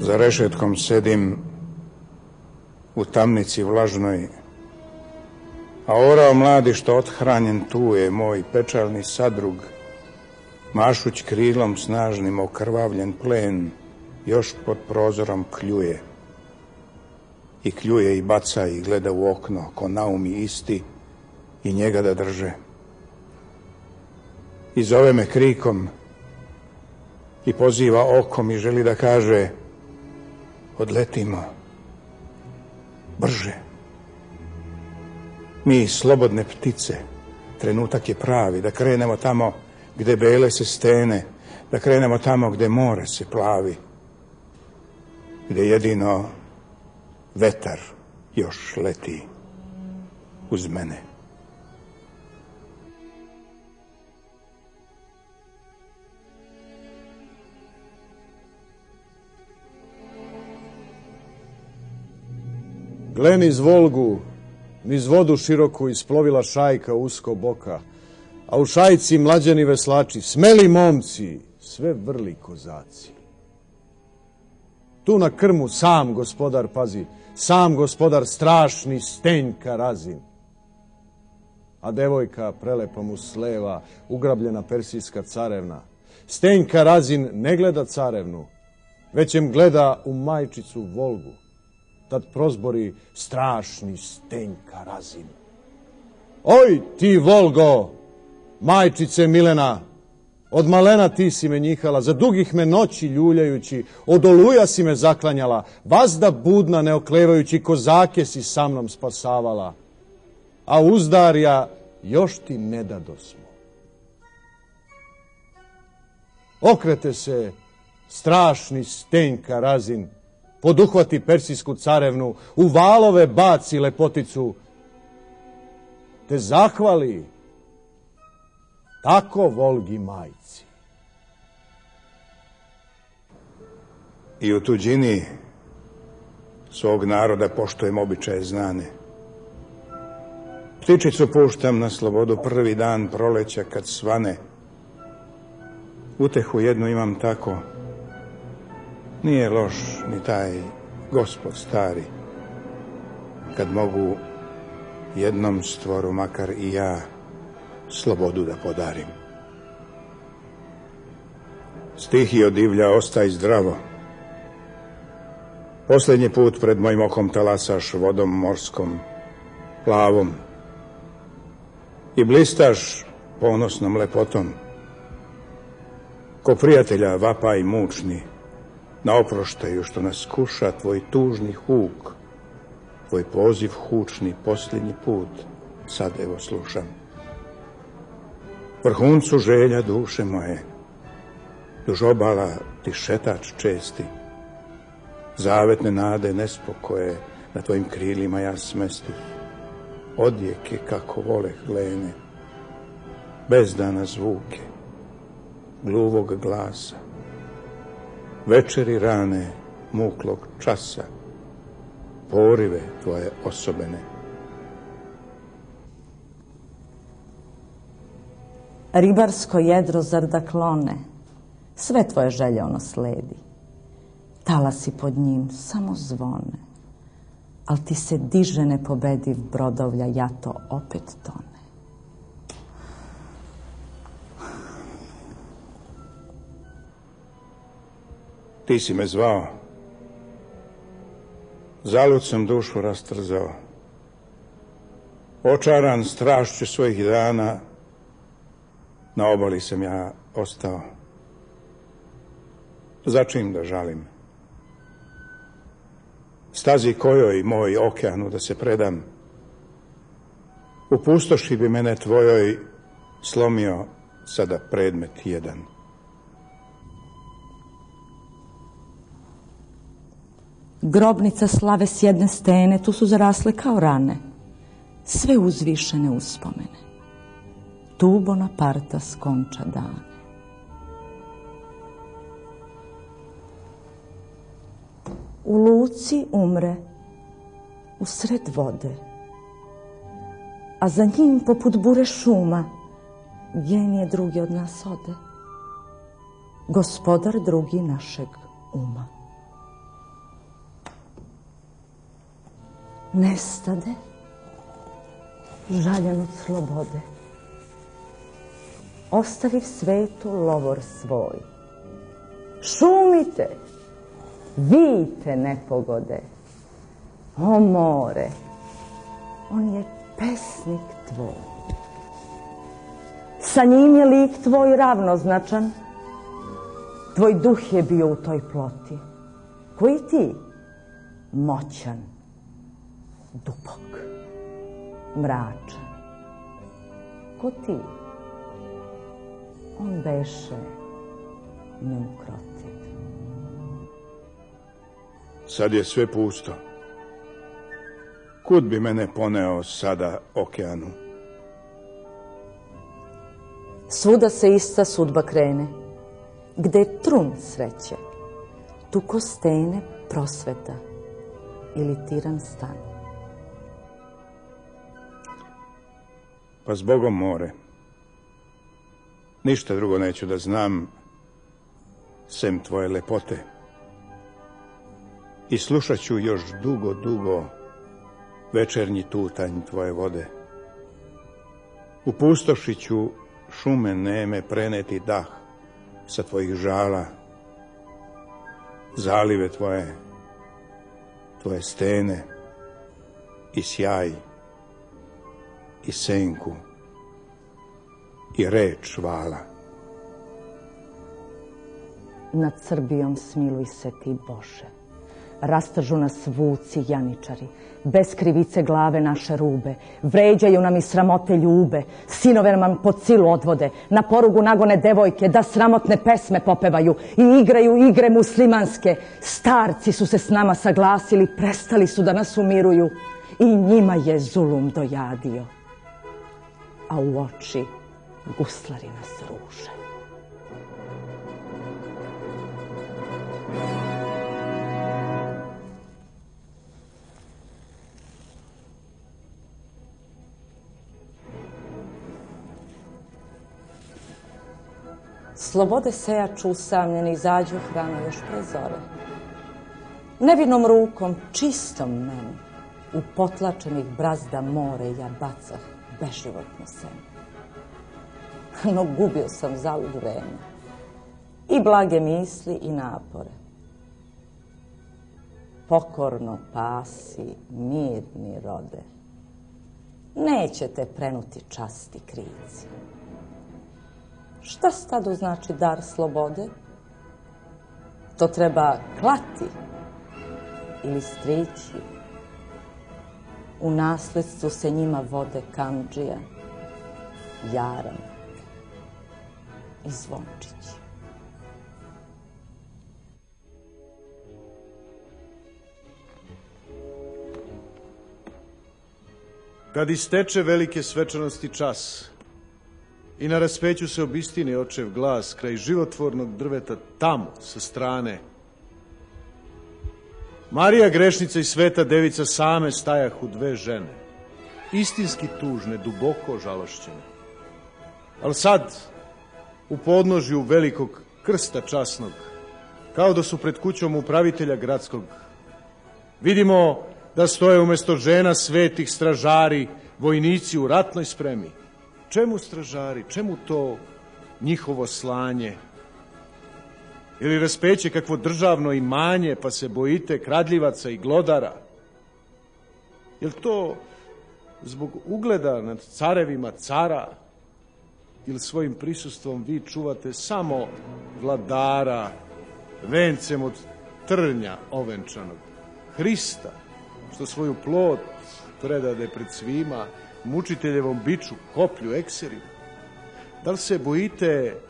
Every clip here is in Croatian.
Za rešetkom sedim u tamnici vlažnoj, a orao mladi što othranjen tu je moj pečalni sadrug, mašuć krilom snažnim okrvavljen plen, još pod prozorom kljuje. I kljuje i baca i gleda u okno, ko naumi isti i njega da drže. I zove me krikom i poziva okom i želi da kaže odletimo brže. Mi slobodne ptice, trenutak je pravi da krenemo tamo gde bele se stene, da krenemo tamo gde more se plavi, gde jedino vetar još leti uz mene. Glen iz Volgu, niz vodu široku isplovila šajka usko boka, a u šajci mlađani veslači, smeli momci, sve vrli kozaci. Tu na krmu sam gospodar pazi, sam gospodar strašni stenjka razin. A devojka prelepa mu sleva, ugrabljena persijska carevna. Stenjka razin ne gleda carevnu, već em gleda u majčicu Volgu. Tad prozbori strašni stenjka razin. Oj ti Volgo, majčice Milena, od malena ti si me njihala, za dugih me noći ljuljajući, od oluja si me zaklanjala, vazda budna neoklevajući, kozake si sa mnom spasavala, a uzdarja još ti ne dadosmo. Okrete se strašni stenjka razin, poduhvati persijsku carevnu, u valove baci lepoticu, te zahvali tako Volgi majci. I u tuđini svog naroda poštojem običaje znane. Ptičicu puštam na slobodu prvi dan proleća kad svane. Utehu jednu imam tako, nije loš ni taj gospod stari, kad mogu jednom stvoru makar i ja slobodu da podarim. Stihio divlja, ostaj zdravo. Posljednji put pred mojim okom talasaš vodom morskom, plavom. I blistaš ponosnom lepotom. Ko prijatelja vapaj mučni, na oproštaju što nas kuša tvoj tužni huk, tvoj poziv hučni posljednji put, sad evo slušam. Vrhuncu želja duše moje, duž obala ti šetač česti, zavetne nade nespokoje na tvojim krilima ja smesti, odjeke kako vole hlene, bezdana zvuke, gluvog glasa, večeri rane muklog časa, porive tvoje osobene, ribarsko jedro zarda klone, sve tvoje želje ono sledi. Talasi pod njim samo zvone, al ti se diže nepobediv brodovlja, ja to opet tone. Ti si me zvao, zalud sam dušu rastrzao, očaran strašću svojih dana, na obali sam ja ostao. Začim da žalim. Stazi kojoj moj okeanu da se predam. U pustoši bi mene tvojoj slomio sada predmet jedan. Grobnica slave s jedne stene, tu su zarasle kao rane. Sve uzvišene uspomene tu Bonaparta skonča dane. U luci umre, u sred vode, a za njim poput bure šuma genije drugi od nas ode. Gospodar drugi našeg uma. Nestade žaljen od slobode. Ostaviv svetu lovor svoj. Šumite, vijte nepogode. O more, on je pesnik tvoj. Sa njim je lik tvoj ravnoznačan. Tvoj duh je bio u toj ploti. Koji ti? Moćan, dubok, mračan. Ko ti? On beše neukrotiv. Sad je sve pusto. Kud bi mene poneo sada okeanu? Svuda se ista sudba krene. Gde je trun sreće, tu ko stene prosveta ili tiran stan. Pa Bogom more. Ništa drugo neću da znam, sem tvoje lepote. I slušat ću još dugo, dugo večernji tutanj tvoje vode. U pustoši ću šume neme preneti dah sa tvojih žala, zalive tvoje, tvoje stene i sjaj i senku i reč vala. Nad Srbijom smiluj se ti, Bože. Rastažu nas vuci janičari, bez krivice glave naše rube, vređaju nam i sramote ljube, sinove nam pod silu odvode, na porugu nagone devojke, da sramotne pesme popevaju i igraju igre muslimanske. Starci su se s nama saglasili, prestali su da nas umiruju i njima je zulum dojadio. A u oči guslari nas ruže. Slobode sejaču usamljeni izađu hrana još pre zore. Nevinom rukom, čistom meni, u potlačenih brazda more ja bacah beživotno seme. No gubio sam zalud vreme. I blage misli i napore. Pokorno pasi, mirni rode. Nećete prenuti časti krici. Šta stadu znači dar slobode? To treba klati ili strići. U nasledstvu se njima vode kamđija, jaram i zvončići. Kad isteče velike svečanosti čas i na raspeću se obistini očev glas kraj životvornog drveta tamo sa strane, Marija grešnica i sveta devica same stajahu dve žene, istinski tužne, duboko žalošćene. Ali sad, u podnožju velikog krsta časnog, kao da su pred kućom upravitelja gradskog, vidimo da stoje umjesto žena svetih stražari, vojnici u ratnoj spremi. Čemu stražari? Čemu to njihovo slanje? Ili raspeće kakvo državno imanje, pa se bojite kradljivaca i glodara? Jel to zbog ugleda nad carevima cara ili svojim prisustvom vi čuvate samo vladara vencem od trnja ovenčanog Hrista, što svoju plot predade pred svima, mučiteljevom biču, koplju, ekserima? Da li se bojite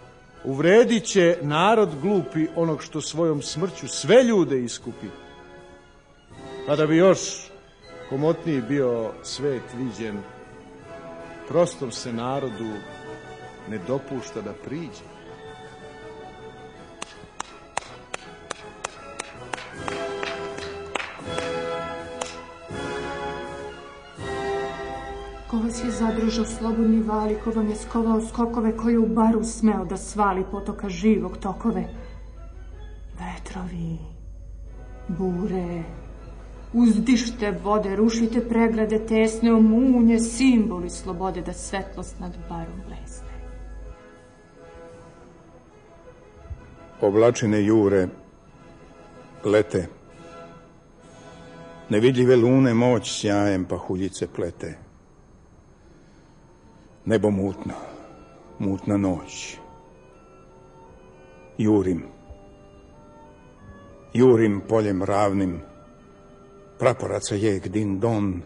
uvredit će narod glupi onog što svojom smrću sve ljude iskupi? Pa da bi još komotniji bio svet viđen, prostom se narodu ne dopušta da priđe. Zadržao slobodni vali, ko vam je skovao skokove, ko je u baru smeo da svali potoka živog tokove? Vetrovi, bure, Uzdište vode, rušite pregrade tesne, omunje, simboli slobode, da svetlost nad barom blesne. Oblačine jure, lete. Nevidljive lune moć sjajem pahuljice plete. Nebo mutno, mutna noć. Jurim, jurim poljem ravnim, praporaca jek din don,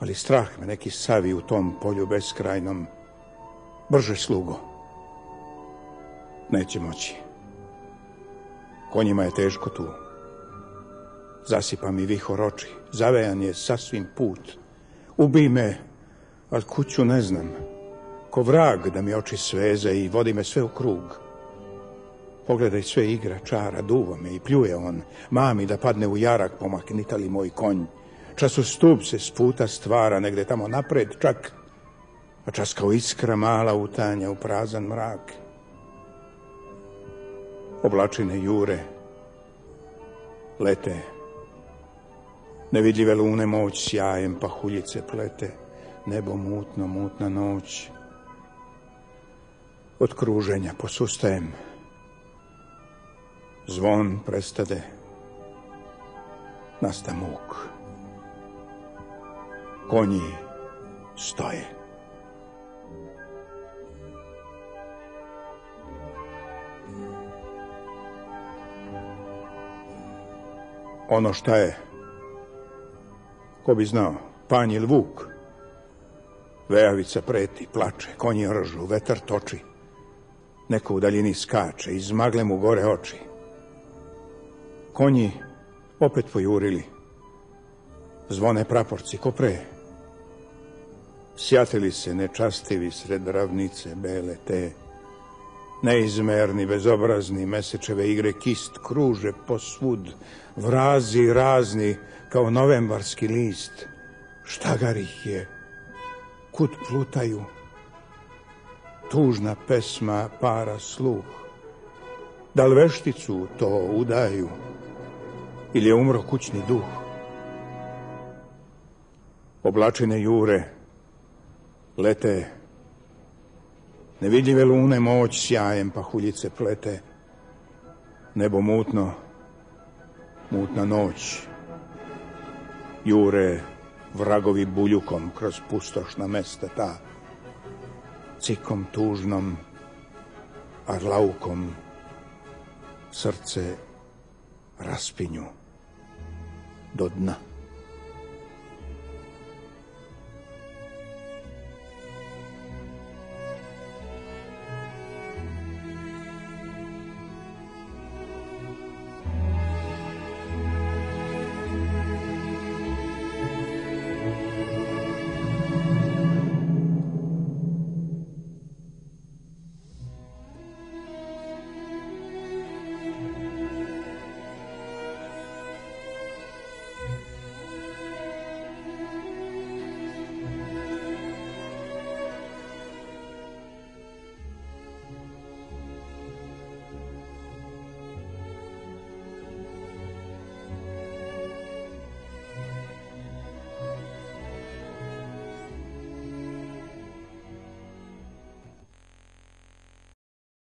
ali strah me neki savi u tom polju beskrajnom. Brže slugo, neće moći. Konjima je teško tu. Zasipa mi vihor oči, zavejan je sasvim put. Ubij me, a kuću ne znam. Ko vrag da mi oči sveze i vodi me sve u krug. Pogledaj sve igra, čara, duva me i pljuje on. Mami da padne u jarak, pomaknita li moj konj. Čas u stup se s puta stvara, negde tamo napred, čak, a čas kao iskra mala utanja u prazan mrak. Oblačine jure, lete, nevidljive lune moć sjajem pahuljice plete, nebo mutno, mutna noć. Od kruženja posustajem, zvon prestade, nasta muk. Konji stoje. Ono šta je, ko bi znao, panj ili vuk. Vejavica preti, plače, konji ržu, vetar toči. Neko u daljini skače, iz magle mu gore oči. Konji opet pojurili. Zvone praporci, ko pre. Sjatili se nečastivi sred ravnice bele te. Neizmerni, bezobrazni, mesečeve igre kist kruže posvud. Vrazi razni, kao novembarski list. Štagar ih je, kud plutaju. Tužna pesma para sluh. Da li vešticu to udaju? ili je umro kućni duh. Oblačine jure, lete, nevidljive lune moć sjajem pahuljice plete, nebo mutno, mutna noć, jure vragovi buljukom kroz pustošna mesta ta, cikom tužnom, arlaukom, srce raspinju do dna.